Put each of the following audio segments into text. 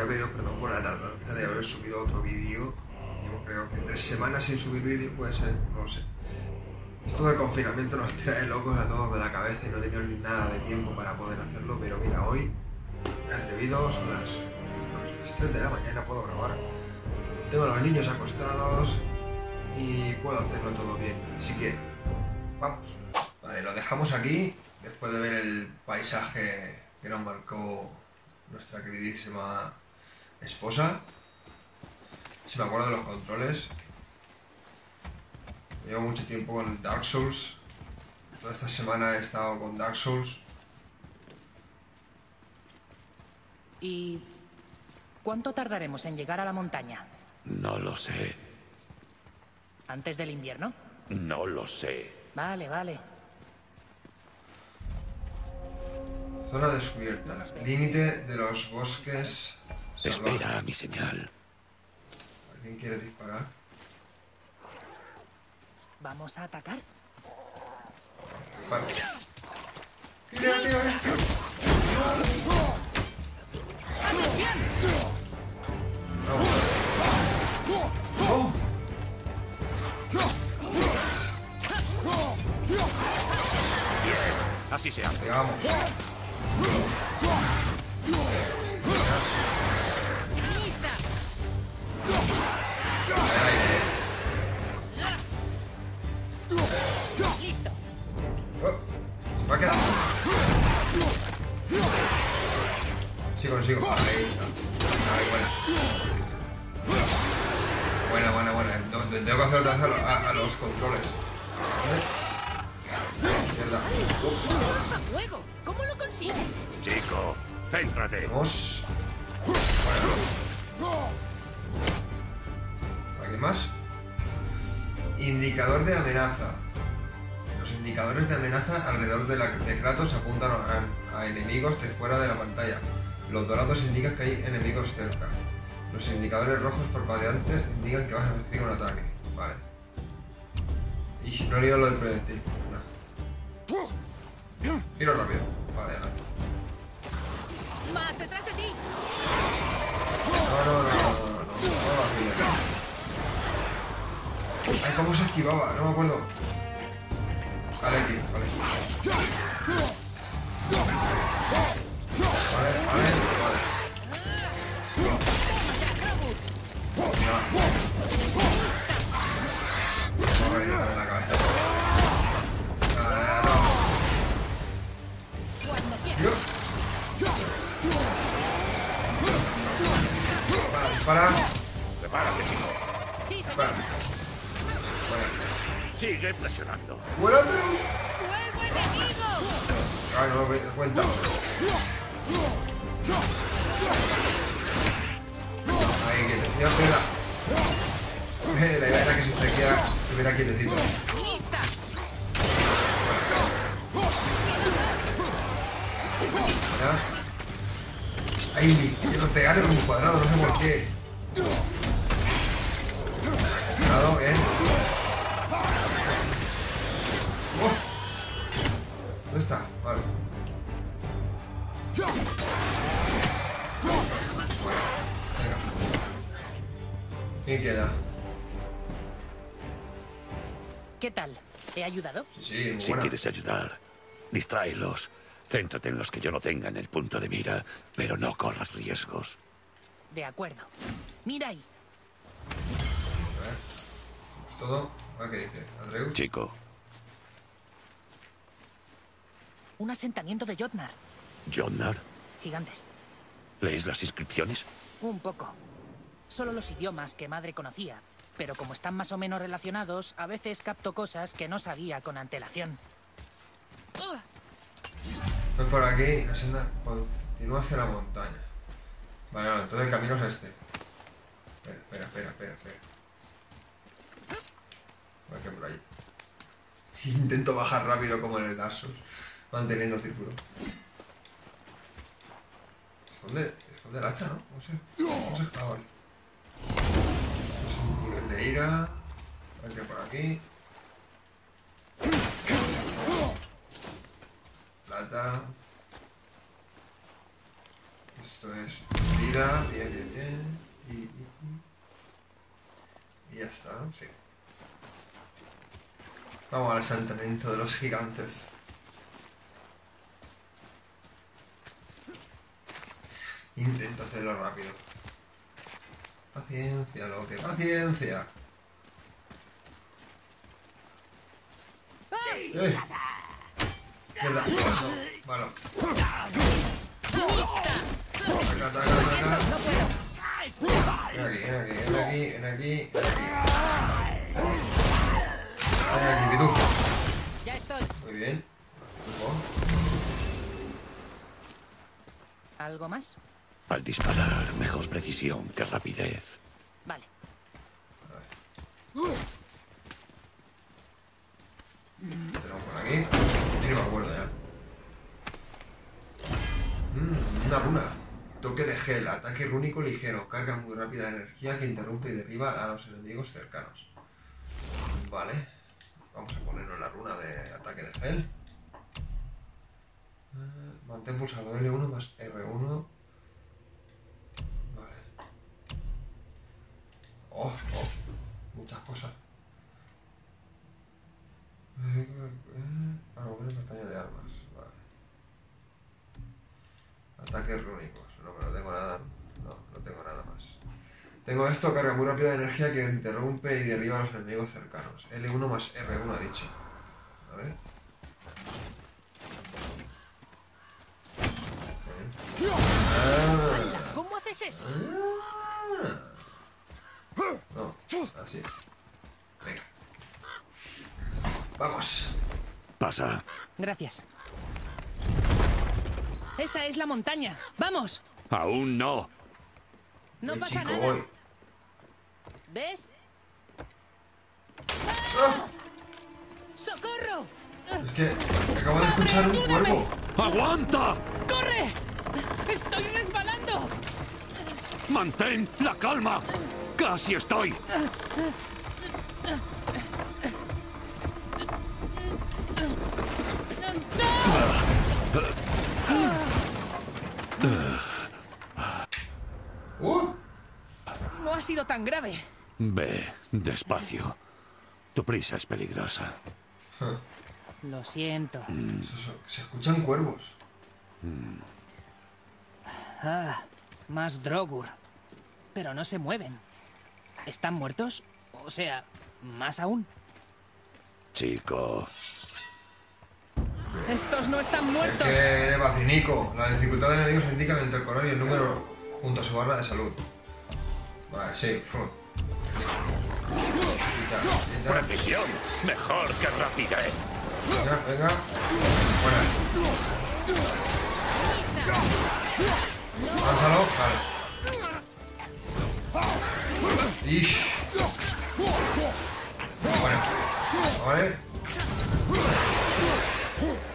había pedido perdón por la tardanza de haber subido otro vídeo. Llevo creo que tres semanas sin subir vídeo, puede ser, no lo sé. Esto del confinamiento nos tira de locos a todos de la cabeza y no tenido ni nada de tiempo para poder hacerlo, pero mira, hoy me atrevido, son las, no, las 3 de la mañana, puedo grabar. Tengo a los niños acostados y puedo hacerlo todo bien. Así que, vamos. Vale, lo dejamos aquí, después de ver el paisaje que nos marcó nuestra queridísima esposa. Si me acuerdo de los controles. Llevo mucho tiempo con Dark Souls. Toda esta semana he estado con Dark Souls. ¿Y cuánto tardaremos en llegar a la montaña? No lo sé. ¿Antes del invierno? No lo sé. Vale, vale. Zona descubierta. Límite de los bosques. Espera mi señal. ¿Alguien quiere disparar? ¿Vamos a atacar? ¡Oh! Así se hace. Llegamos. Sí consigo. Ahí está. Ahí, buena. Buena, buena, buena. Tengo que hacer otra vez a, lo- a- a los controles. ¿Vale? Mierda. ¡A fuego! ¿Cómo lo consigue? Chico, céntrate. Vamos. Bueno. ¿Alguien más? Indicador de amenaza. Los indicadores de amenaza alrededor de, la, de Kratos apuntan a, a enemigos de fuera de la pantalla. Los dorados indican que hay enemigos cerca. Los indicadores rojos por parpadeantes indican que vas a recibir un ataque. Vale. Y no he lo del proyectil. No. Tiro rápido. Vale, vale. Más detrás de ti. No, no, no, no, no. no, Ay, cómo se esquivaba, no me acuerdo. Vale aquí, vale. Sigue presionando. ¡Fuera, Atreus! ¡Fuego enemigo! Ay, no me he cuenta. Ahí, quieto. Espera. Eh, La idea era que se estuviera, estuviera quietecito. ¡Lista! ¿Ya? Ahí, quiero pegarle con un cuadrado, no sé por qué. Cuadrado, bien. ¿Quién queda? ¿Qué tal? ¿He ayudado? Sí, muy Si buena. quieres ayudar, distráelos. Céntrate en los que yo no tenga en el punto de mira, pero no corras riesgos. De acuerdo. Mira ahí. A ver. ¿Es todo? A ver qué dice. Andreu. Chico, Un asentamiento de Jotnar. Jonar, Gigantes. ¿lees las inscripciones? Un poco. Solo los idiomas que madre conocía. Pero como están más o menos relacionados, a veces capto cosas que no sabía con antelación. Voy por aquí la senda continúa hacia la montaña. Vale, vale, entonces el camino es este. Espera, espera, espera, espera, espera. Por ahí. Intento bajar rápido como en el Dark Souls, manteniendo el círculo. Esconde, esconde el hacha, ¿no? No sé. No sé. Ah, vale. Neira. Vete por aquí. Plata. Esto es vida. Bien, bien, bien. Y, ya está, sí. Vamos al asentamiento de los gigantes. Intento hacerlo rápido. Paciencia, lo que paciencia. ¡Eh! Mierda. No, Bueno. No puedo. Ven aquí, ven aquí, ven aquí, ven aquí, ven aquí. Ven aquí, pitufo. Ya estoy. Muy bien. ¿Algo más? Al disparar, mejor precisión que rapidez. Vale. Tenemos por aquí. Yo no me acuerdo ya. Mm, una runa. Toque de gel, ataque rúnico ligero, carga muy rápida de energía que interrumpe y derriba a los enemigos cercanos. Vale. Vamos a ponernos la runa de ataque de gel. Eh, Mantén pulsado L1 más R1. Oh, oh. Muchas cosas. Ah, bueno, pantalla de armas. Vale. Ataques rúnicos. No, pero no tengo nada. No, no tengo nada más. Tengo esto, carga muy rápida de energía que interrumpe y derriba a los enemigos cercanos. L1 más R1 ha dicho. A ver. Ah, ¿Cómo haces eso? No, así. Venga. Vamos. Pasa. Gracias. Esa es la montaña. ¡Vamos! Aún no. No El pasa chico, nada. voy. ¿Ves? ¡Ah! ¡Socorro! Es que acabo de escuchar un cuervo. ¡Aguanta! ¡Corre! ¡Estoy resbalando! ¡Mantén la calma! ¡Casi estoy! ¡Uh! No ha sido tan grave. Ve, despacio. Tu prisa es peligrosa. Lo siento. Se, se escuchan cuervos. Ah, más Drogur. Pero no se mueven. ¿Están muertos? O sea, más aún. Chico, Estos no están Es muertos. que eres vacinico. La dificultad de enemigos se indica mediante el color y el número junto a su barra de salud. Vale, sí. precisión, mejor que rapidez. Venga, venga. Buena. Lánzalo. Vale. Ish. Vale.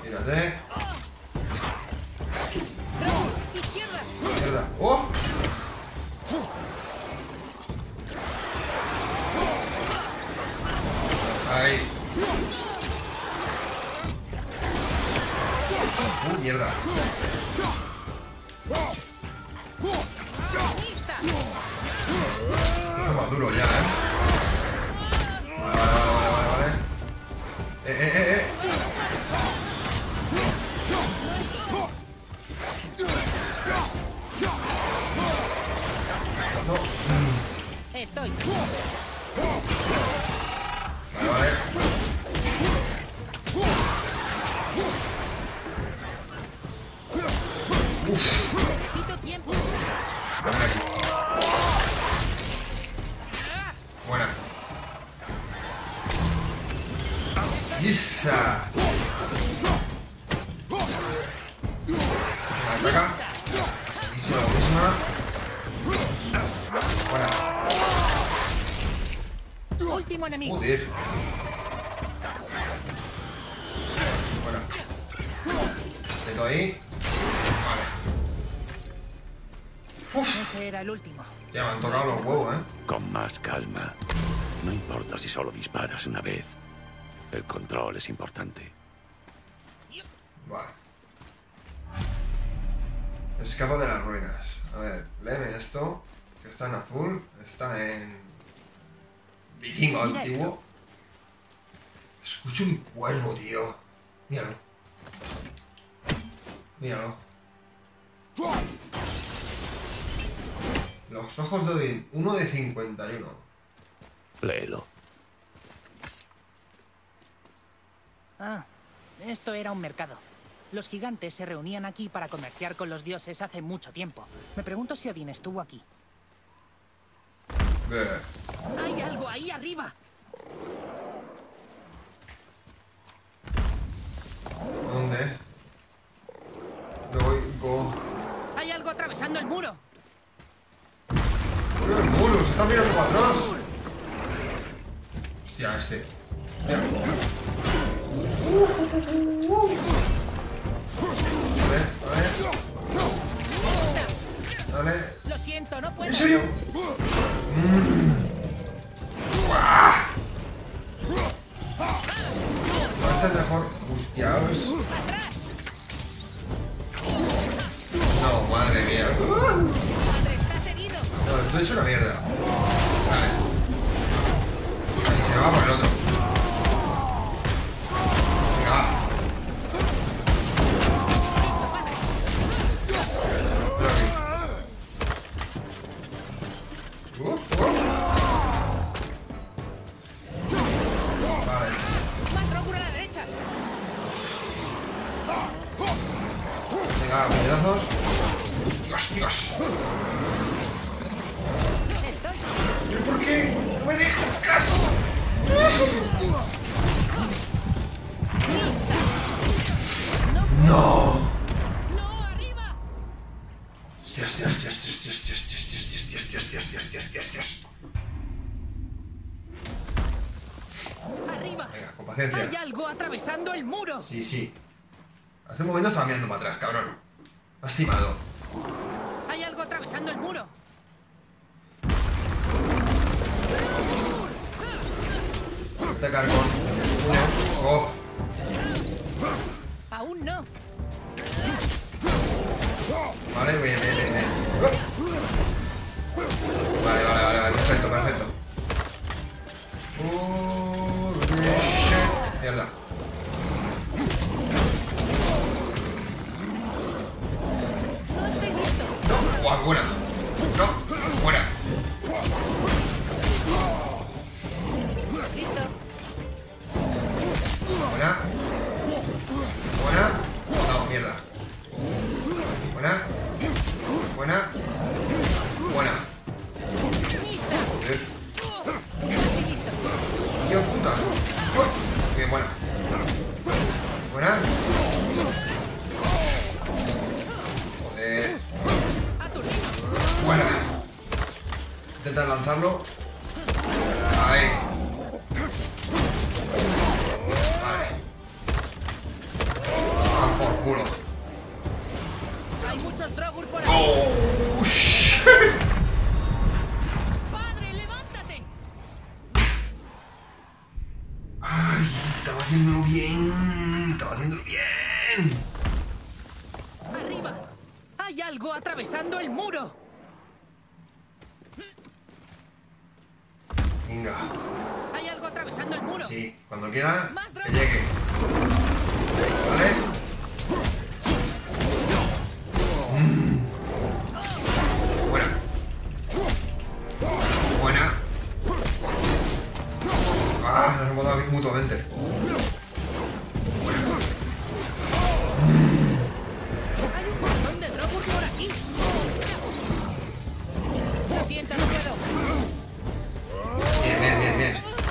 Mírate. ¡Izquierda! ¡Oh! Último enemigo. Joder. Bueno. Meto ahí. Vale. Ese era el último. Ya me han tocado los huevos, ¿eh? Con más calma. No importa si solo disparas una vez. El control es importante. Vale. Escapa de las ruinas. A ver, léeme esto. Que está en azul. Está en... Vikingo Mira antiguo. Escucho un cuervo, tío. Míralo. Míralo. Los ojos de Odín. Uno de 51. Léelo. Ah, esto era un mercado. Los gigantes se reunían aquí para comerciar con los dioses hace mucho tiempo. Me pregunto si Odín estuvo aquí. ¡Hay algo ahí arriba! ¿Dónde? Voy. Go. ¡Hay algo atravesando el muro! ¡Mira el muro! ¡Se está mirando para atrás! Hostia, este. Hostia. A ver, a ver. Dale. Lo siento, no puedo. ¿En serio? Es mejor. Hostia, es- No, madre mía. Padre, estás herido. No, esto es una mierda. Vale. Ahí se va por el otro. ¡No! ¡No, arriba! Dios, Dios, Dios, Dios, Dios, Dios, Dios, Dios, Dios, Dios, Dios, Dios, Dios, Dios, Dios, Dios. ¡Arriba! Venga, con ¡Hay paciencia. algo atravesando el muro! Sí, sí. Hace un momento estaba mirando para atrás, cabrón. Me has timado. ¡Hay algo atravesando el muro! Uno. Oh. ¡Aún no! Vale, bien, bien, bien, bien. Vale, vale, vale, vale. Perfecto, perfecto. Oh, shit. Mierda. ¡No estoy listo! No, guau, buena. No, buena. ¡Listo! Buena. Buena. Joder. Buena. Intenta lanzarlo. Ahí.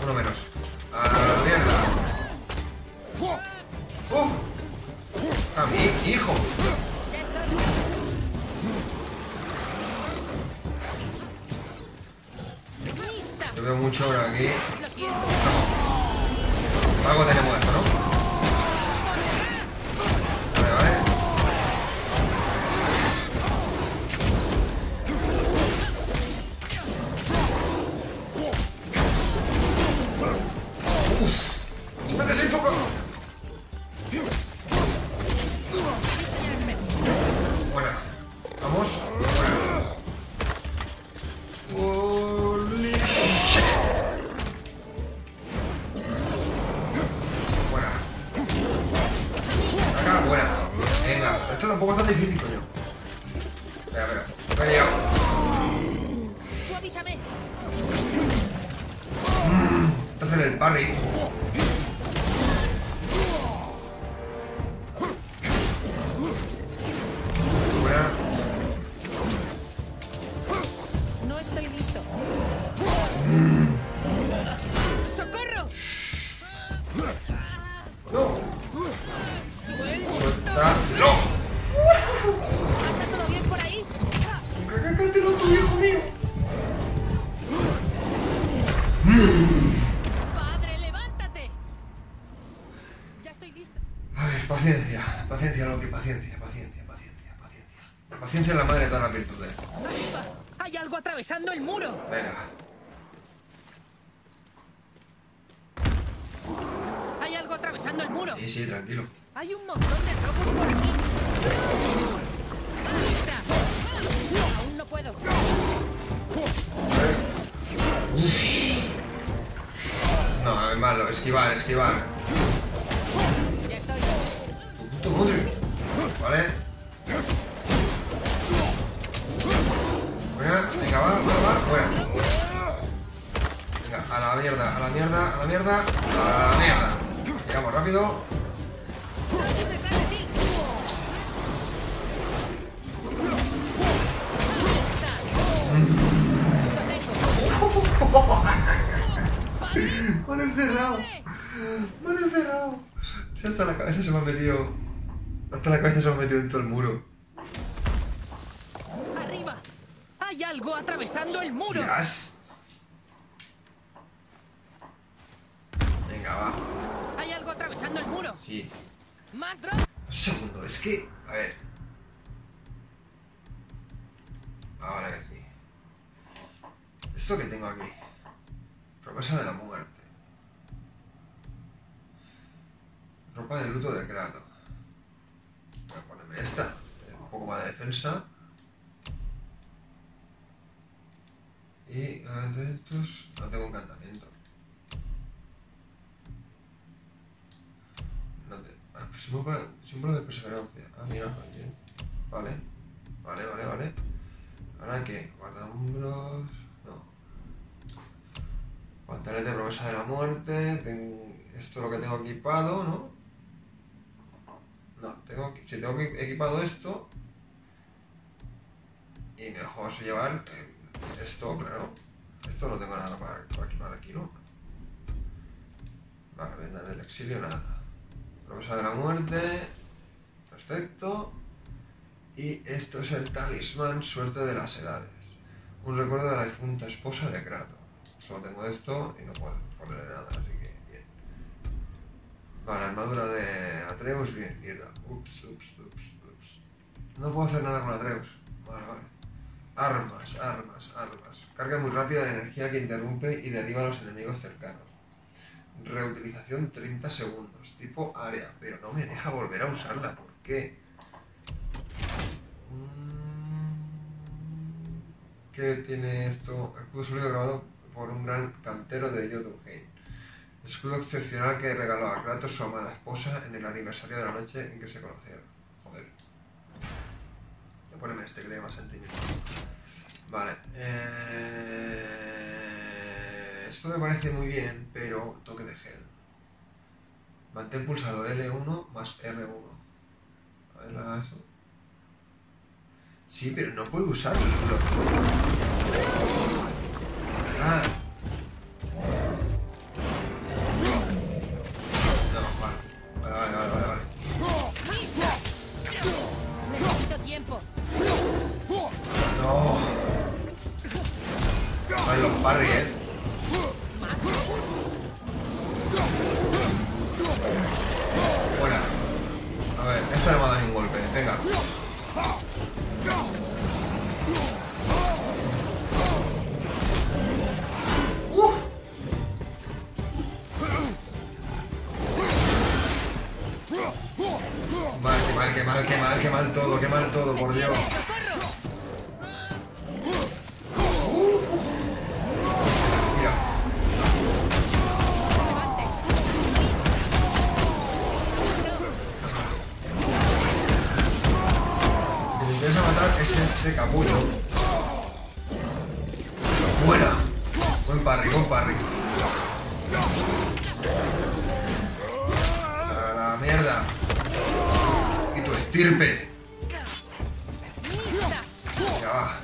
Uno menos. ¡Socorro! Esquivar, esquivar. Me han encerrado. Me han encerrado. Si hasta la cabeza se me ha metido. Hasta la cabeza se me ha metido dentro del muro. ¡Arriba! ¡Hay algo atravesando el muro! Venga, va. ¡Hay algo atravesando el muro! Sí. ¡Más drop! Un segundo, es que. A ver. Ahora que aquí. Esto que tengo aquí. Promesa de la muerte. Ropa de luto de Kratos. Voy a ponerme esta. Un poco más de defensa. Y eh, de estos no tengo encantamiento. No te- símbolo, de perseverancia. Ah, mira, bien. Vale. Vale, vale, vale. ¿Ahora qué? Guardahombros. No. Pantalones de promesa de la muerte. Esto es lo que tengo equipado, ¿no? No, tengo, si tengo equipado esto. Y mejor llevar esto, claro. Esto no tengo nada para, para equipar aquí, ¿no? Vale, nada del exilio, nada. Promesa de la muerte. Perfecto. Y esto es el talismán suerte de las edades. Un recuerdo de la difunta esposa de Kratos. Solo tengo esto y no puedo ponerle nada, así. Vale, armadura de Atreus, bien, mierda. Ups, ups, ups, ups. No puedo hacer nada con Atreus. Vale, vale. Armas, armas, armas. Carga muy rápida de energía que interrumpe y derriba a los enemigos cercanos. Reutilización 30 segundos, tipo área, pero no me deja volver a usarla, ¿por qué? Mm, ¿Qué tiene esto? Escudo sólido grabado por un gran cantero de Jotunheim. Escudo excepcional que regaló a Kratos su amada esposa en el aniversario de la noche en que se conocieron. Joder. Voy a ponerme este que tiene más sentimiento. Vale. eh, Esto me parece muy bien, pero toque de gel. Mantén pulsado L1 más R1. A ver, haga eso. Sí, pero no puedo usarlo. Ah. Ay, los parry, estirpe. Está.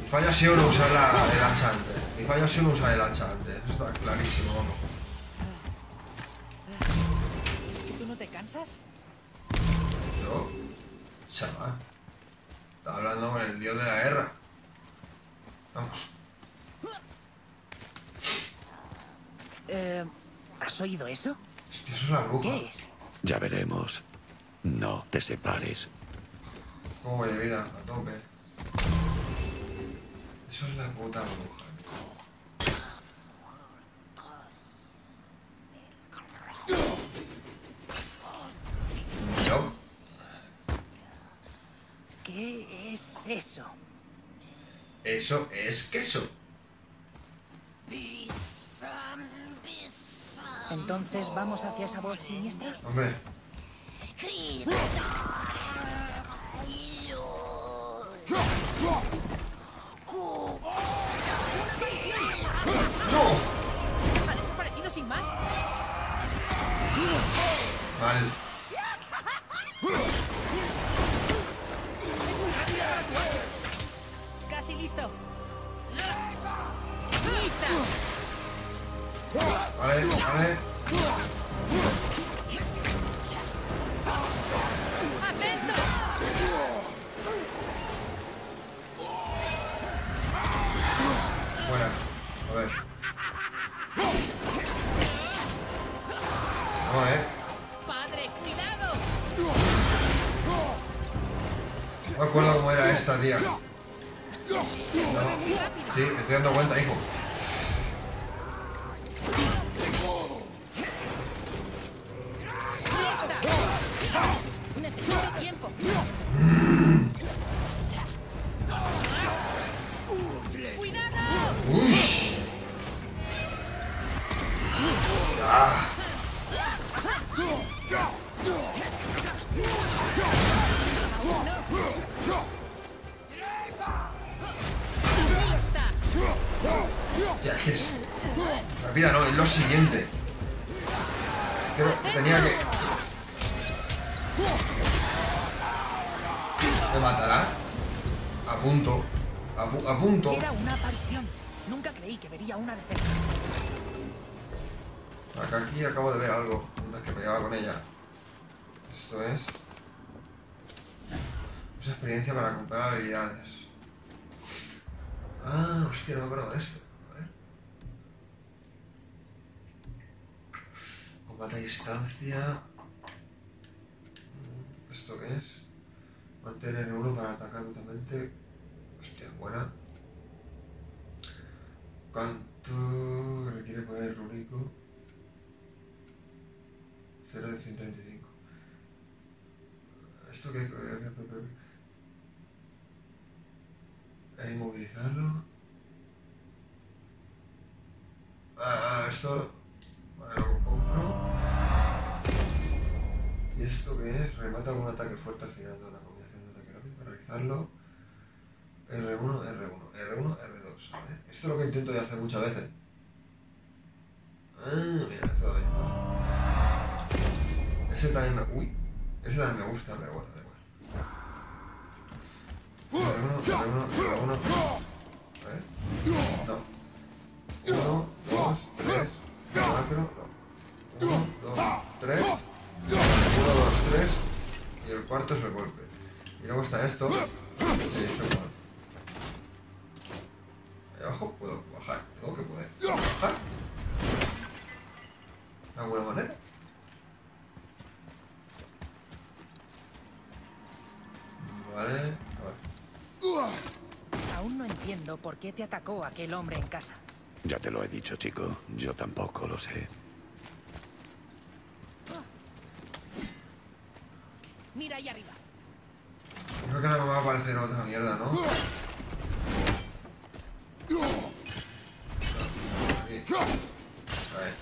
Mi fallo ha sido no usar la, el hacha antes. Mi ha sido no usar el hacha antes. Está clarísimo, vamos. ¿Es que tú no te cansas? Yo, chaval. Estaba hablando con el dios de la guerra. Vamos. Eh, ¿Has oído eso? Hostia, eso es la bruja. ¿Qué es? Ya veremos. No te separes. ¿Cómo voy de vida? A tope. Eso es la puta bruja. ¿Qué es eso? eso es queso. Entonces vamos hacia esa voz siniestra. Hombre, ¡no! Ha desaparecido sin más. Mal. Cómo ya que es. Rápida, no, es lo siguiente. Creo que tenía que. ¿Me matará? A punto. A, pu- a punto. Era una aparición. Nunca creí que vería una de cerca. Acá aquí acabo de ver algo mientras que peleaba con ella. Esto es. Usa experiencia para comprar habilidades. Ah, hostia, no me acuerdo de esto. Combate a distancia. Mm, ¿Esto qué es? Mantener uno para atacar mutuamente. Hostia, buena. ¿Cuánto requiere poder único? 0 de 125. ¿Esto qué? E inmovilizarlo. Ah, esto. Vale. ¿Y esto qué es? Remata un ataque fuerte al final de una combinación de ataque rápido para realizarlo. R1, R1, R1, R2. ¿vale? Esto es lo que intento de hacer muchas veces. Ah, mira, esto igual. Ese también me. Uy, ese también me gusta, pero bueno, da igual. R1, R1, R1. A ver. No. 1, 2, 3, 4, cuarto es el golpe. Y luego está esto. Sí, esto igual. Ahí abajo puedo bajar. Tengo que poder bajar. ¿De alguna manera? Vale, a ver. Aún no entiendo por qué te atacó aquel hombre en casa. Ya te lo he dicho, chico. Yo tampoco lo sé. Mira ahí arriba. Creo que ahora me va a aparecer otra mierda, ¿no? A ver.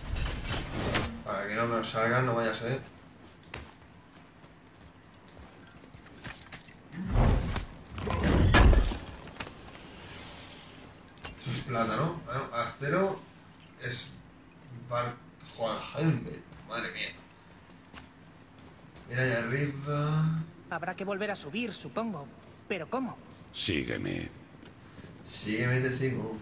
Para que no me salgan, no vaya a ser. Eso es plátano. Acero es Bart Juan Helmet. Arriba. Habrá que volver a subir, supongo. ¿Pero cómo? Sígueme. Sígueme, te sigo.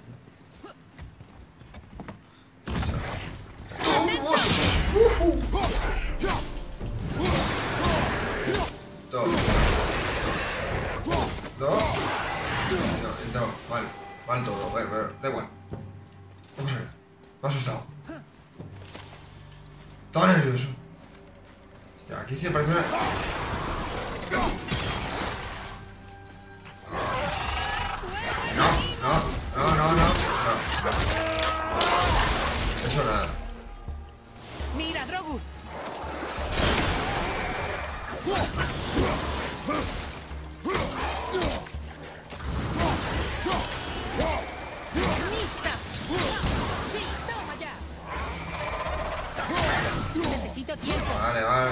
Necesito tiempo. Vale, vale.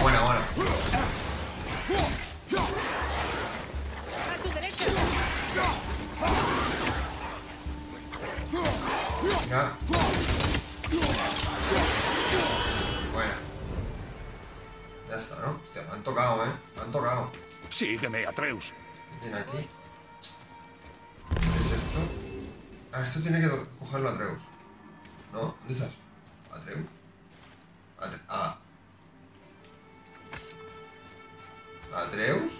Buena, buena. A tu derecha. Venga. Buena. Ya está, ¿no? Hostia, me han tocado, ¿eh? Me han tocado. Sígueme, Atreus. ¿Qué tiene aquí? ¿Qué es esto? Ah, esto tiene que cogerlo Atreus. ¿No? ¿Dónde estás? ¿Atreus? Atre ah. ¿Atreus?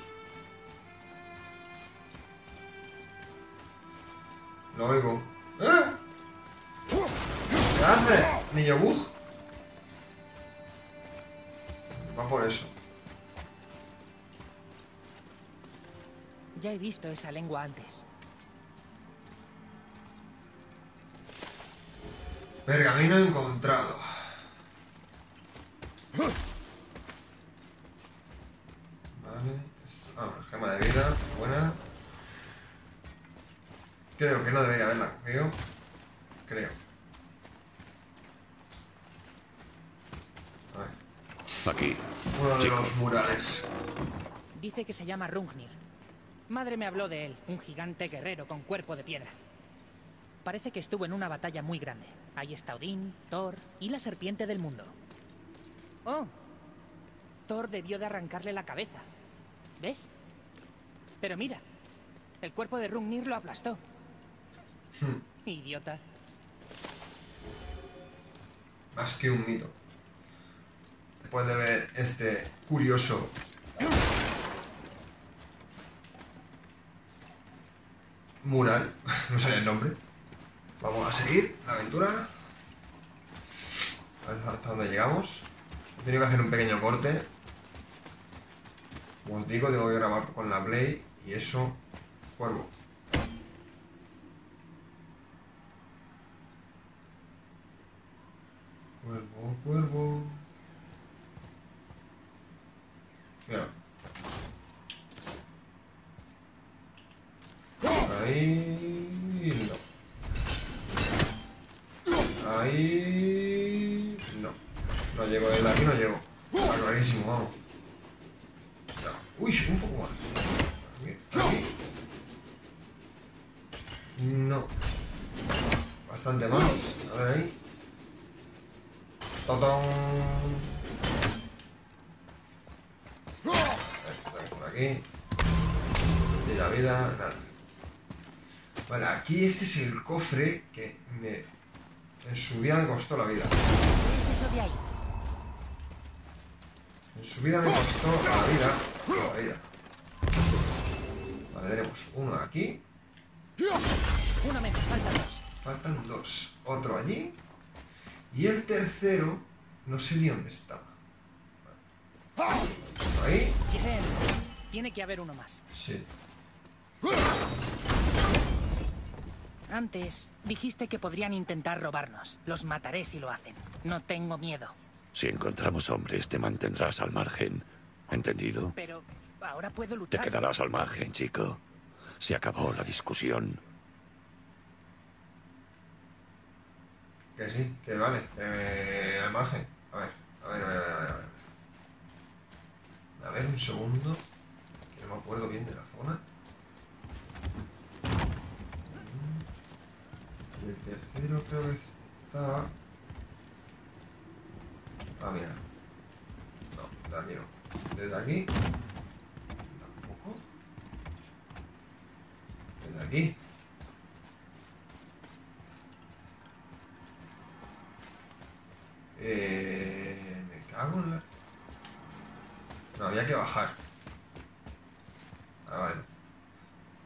Lo oigo. ¿Eh? ¿Qué hace? ¿Niño bug? Va por eso. Ya he visto esa lengua antes. Pergamino encontrado. Vale. Ah, gema de vida. Buena. Creo que no debería haberla cogido. Creo. A ver. Aquí. Uno de Chico. los murales. Dice que se llama Rungnir. Madre me habló de él, un gigante guerrero con cuerpo de piedra. Parece que estuvo en una batalla muy grande. Ahí está Odín, Thor y la serpiente del mundo. Oh, Thor debió de arrancarle la cabeza. ¿Ves? Pero mira, el cuerpo de Rungnir lo aplastó. Idiota. Más que un mito. Después de ver este curioso mural, no sé el nombre. Vamos a seguir la aventura. A ver hasta dónde llegamos. He tenido que hacer un pequeño corte. Como os digo, tengo que grabar con la Play y eso, cuervo. Cuervo, cuervo. Mira. Ahí no. Ahí este es el cofre que me. En su vida me costó la vida. En su vida me costó la vida. La vida. Vale, tenemos uno aquí. Uno menos, faltan dos. Faltan dos. Otro allí. Y el tercero, no sé ni dónde estaba. Vale. Ahí. Tiene que haber uno más. Sí. Antes dijiste que podrían intentar robarnos. Los mataré si lo hacen. No tengo miedo. Si encontramos hombres, te mantendrás al margen. ¿Entendido? Pero ahora puedo Te luchar. quedarás al margen, chico. Se acabó la discusión. Que sí, que vale. Que al margen. A ver, a ver, a ver, a ver, a ver. A ver, un segundo. Que no me acuerdo bien de la zona. Tercero creo que está... Ah, mira. No, de aquí. Desde aquí. Tampoco. Desde aquí. Eh, me cago en la... No, había que bajar. Ah,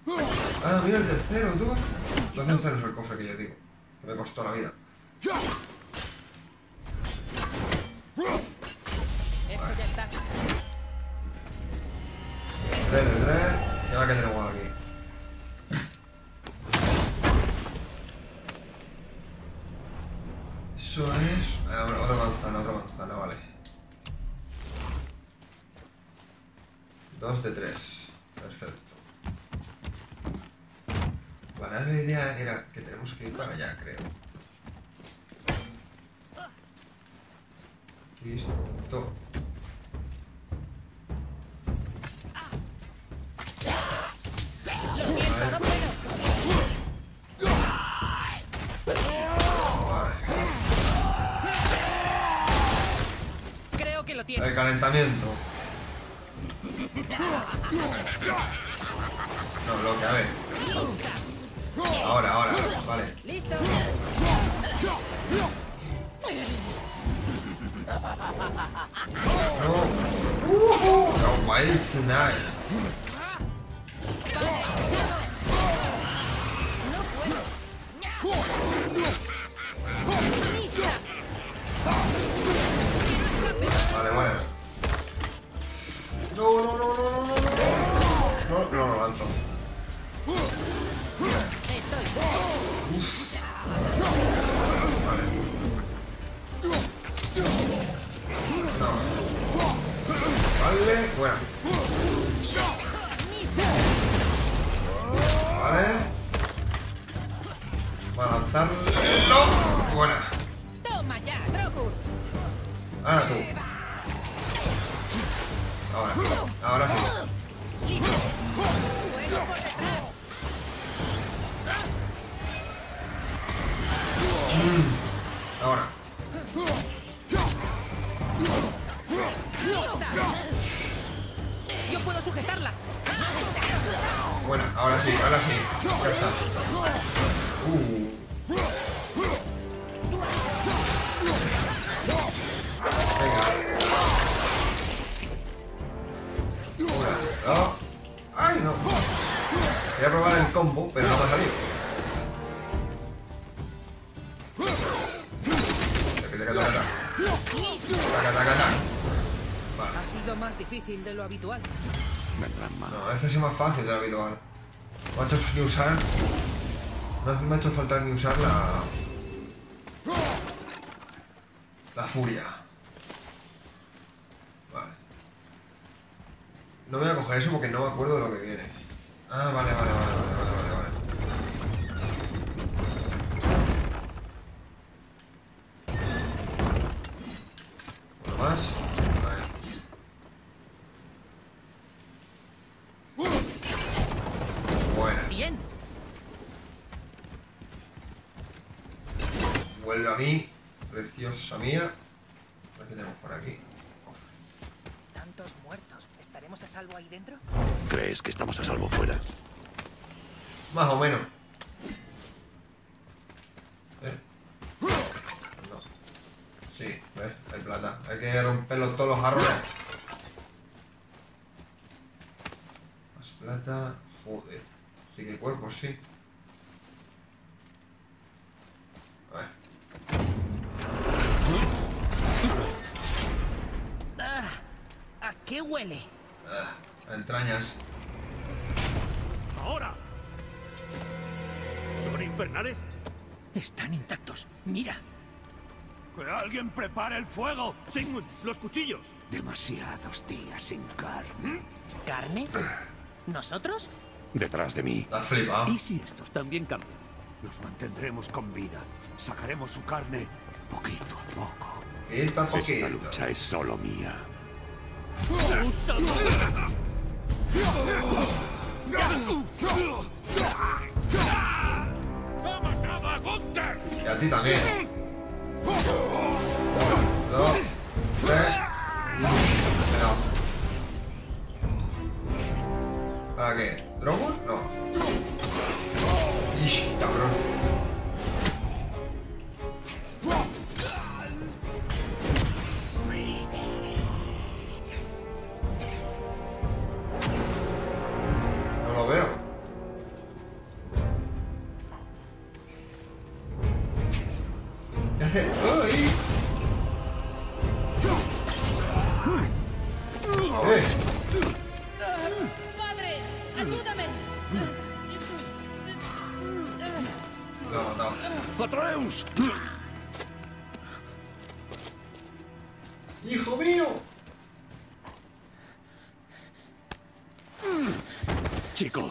vale. Ah, mira el tercero, tú. Los terceros es el cofre que yo digo. Me costó la vida. Esto ya está. Tres de tres. Y ahora que tenemos aquí. Eso es. Bueno, otra manzana, otra manzana, vale. Dos de tres. Perfecto. Ahora la idea era que tenemos que ir para allá, creo. Cristo. Creo que lo El tienes. calentamiento. No, lo que a ver. why is tonight? Vale, bueno. Vale. Va a lanzarlo. Buena. Toma ya, Drogur. Ahora tú. Ahora. Ahora sí. De lo habitual. Vendrán más. No, este es más fácil de lo habitual. No ha hecho ni usar. No me ha hecho falta ni usar la. La furia. Vale. No voy a coger eso porque no me acuerdo de lo que viene. Ah, vale, vale, vale, vale, vale. Uno más. Ahí. Buena. Bien. Vuelve a mí, preciosa mía. ¿Qué tenemos por aquí? Tantos muertos. ¿Estaremos a salvo ahí dentro? ¿Crees que estamos a salvo fuera? Más o menos. ¿Eh? No. Sí, ¿ves? Hay plata. Hay que romperlos todos los jarrones. Más plata. Joder. Sí que cuerpos, sí. A ver. ¿A qué huele? Ah, a entrañas. ¡Ahora! ¿Son infernales? Están intactos. Mira. ¡Que alguien prepare el fuego! ¡Sigmund, los cuchillos! Demasiados días sin carne. ¿Carne? ¿Nosotros? Detrás de mí. ¿Y si estos también cambian? Los mantendremos con vida. Sacaremos su carne poquito a poco. Esta poquito. lucha es solo mía. ¡Ha matado a Gunther! a ti también. ¡Atreus! ¡Hijo mío! Chico,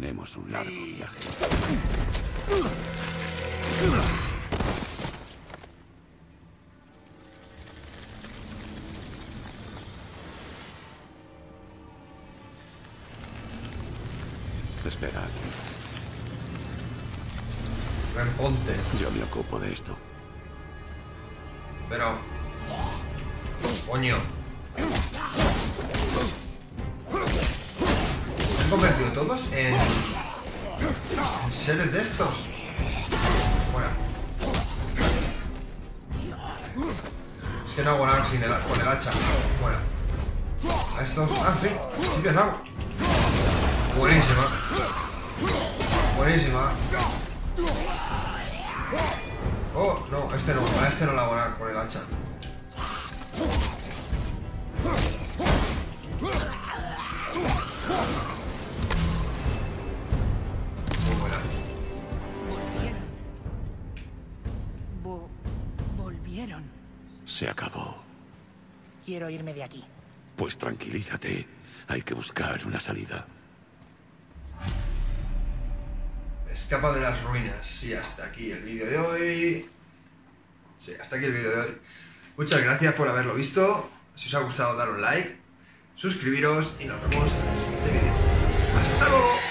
Tenemos un largo viaje. Espera aquí. Reponte. Yo me ocupo de esto. Pero. Coño. Convertido todos en. seres de estos? Es que no hago sin el, con el hacha. Fuera. A estos. Ah, sí. Buenísima. Buenísima. Oh, no, este no, a este no la hago nada con el hacha. Quiero irme de aquí. Pues tranquilízate. Hay que buscar una salida. Escapa de las ruinas. Y hasta aquí el vídeo de hoy. Sí, hasta aquí el vídeo de hoy. Muchas gracias por haberlo visto. Si os ha gustado, dar un like, suscribiros y nos vemos en el siguiente vídeo. ¡Hasta luego!